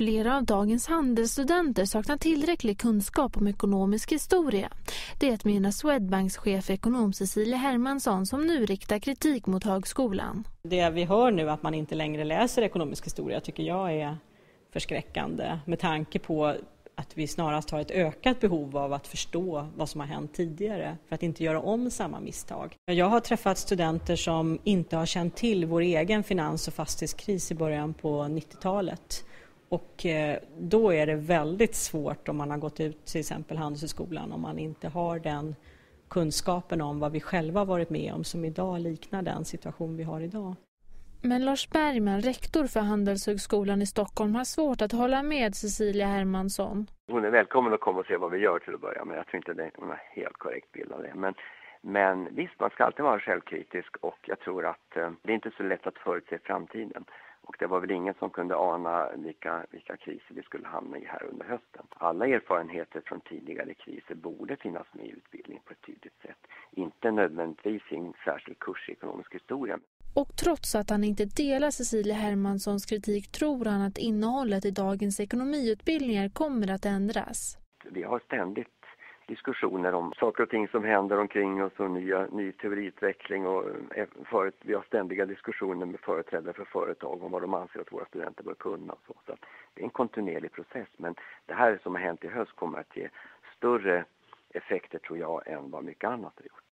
Flera av dagens handelsstudenter saknar tillräcklig kunskap om ekonomisk historia. Det menar Swedbanks chef ekonom Cecilia Hermansson som nu riktar kritik mot högskolan. Det vi hör nu att man inte längre läser ekonomisk historia tycker jag är förskräckande med tanke på att vi snarast har ett ökat behov av att förstå vad som har hänt tidigare för att inte göra om samma misstag. Jag har träffat studenter som inte har känt till vår egen finans och fastighetskris i början på 90-talet. Och eh, då är det väldigt svårt om man har gått ut till exempel Handelshögskolan om man inte har den kunskapen om vad vi själva varit med om som idag liknar den situation vi har idag. Men Lars Bergman, rektor för Handelshögskolan i Stockholm, har svårt att hålla med Cecilia Hermansson. Hon är välkommen att komma och se vad vi gör till att börja med. Jag tror inte det, hon har helt korrekt bild av det. Men, men visst, man ska alltid vara självkritisk och jag tror att eh, det är inte så lätt att förutse framtiden. Och det var väl ingen som kunde ana vilka, vilka kriser vi skulle hamna i här under hösten. Alla erfarenheter från tidigare kriser borde finnas med i utbildning på ett tydligt sätt. Inte nödvändigtvis i en särskild kurs i ekonomisk historia. Och trots att han inte delar Cecilia Hermanssons kritik tror han att innehållet i dagens ekonomiutbildningar kommer att ändras. Vi har ständigt diskussioner om saker och ting som händer omkring oss och nya, ny teoriutveckling och eh, vi har ständiga diskussioner med företrädare för företag om vad de anser att våra studenter bör kunna. Och så. så det är en kontinuerlig process men det här som har hänt i höst kommer att ge större effekter tror jag än vad mycket annat har gjort.